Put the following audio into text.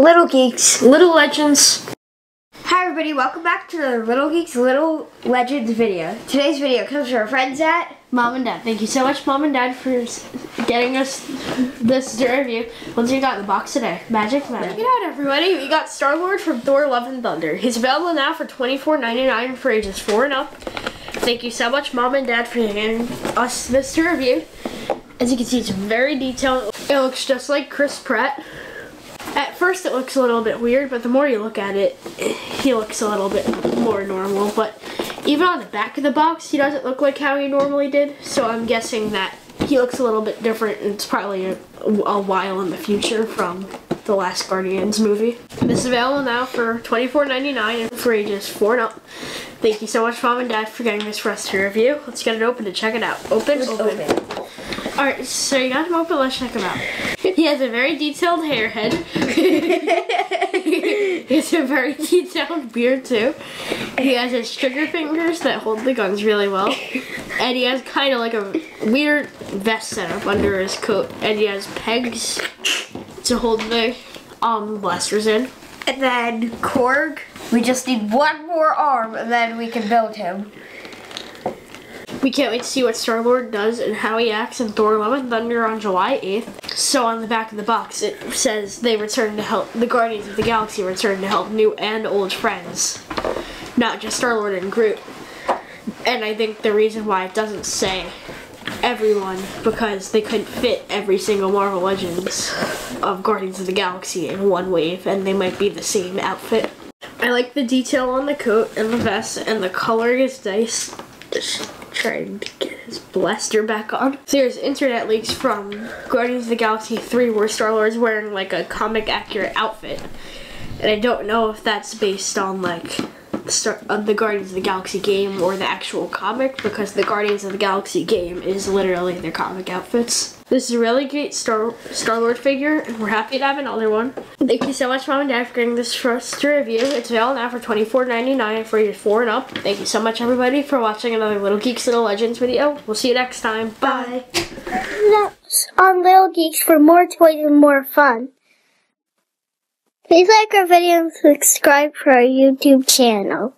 Little Geeks, Little Legends. Hi everybody, welcome back to the Little Geeks Little Legends video. Today's video comes from our friends at Mom and Dad. Thank you so much, Mom and Dad, for getting us this to review. What's you got in the box today? Magic, magic. Check it out, everybody. We got Star Lord from Thor: Love and Thunder. He's available now for $24.99 for ages four and up. Thank you so much, Mom and Dad, for getting us this review. As you can see, it's very detailed. It looks just like Chris Pratt. At first it looks a little bit weird, but the more you look at it, he looks a little bit more normal. But even on the back of the box, he doesn't look like how he normally did. So I'm guessing that he looks a little bit different. It's probably a, a while in the future from the last Guardians movie. This is available now for $24.99 and for ages 4 and up. Thank you so much, Mom and Dad, for getting this for us to review. Let's get it open and check it out. Open, open. open. Alright, so you got him open, let's check him out. He has a very detailed hair head. he has a very detailed beard too. He has his trigger fingers that hold the guns really well. And he has kind of like a weird vest setup under his coat. And he has pegs to hold the um, blasters in. And then Korg, we just need one more arm and then we can build him. We can't wait to see what Star-Lord does and how he acts in Thor Love and Thunder on July 8th. So on the back of the box it says they return to help, the Guardians of the Galaxy return to help new and old friends. Not just Star-Lord and Groot. And I think the reason why it doesn't say everyone because they couldn't fit every single Marvel Legends of Guardians of the Galaxy in one wave and they might be the same outfit. I like the detail on the coat and the vest and the color is nice trying to get his blaster back on. So there's internet leaks from Guardians of the Galaxy 3 where Star-Lord's wearing like a comic accurate outfit. And I don't know if that's based on like Star uh, the Guardians of the Galaxy game or the actual comic because the Guardians of the Galaxy game is literally their comic outfits. This is a really great Star Star-Lord figure and we're happy to have another one. Thank you so much Mom and Dad for getting this for us to review. It's available now for $24.99 for ages 4 and up. Thank you so much everybody for watching another Little Geeks Little Legends video. We'll see you next time. Bye. That's on Little Geeks for more toys and more fun. Please like our video and subscribe for our YouTube channel.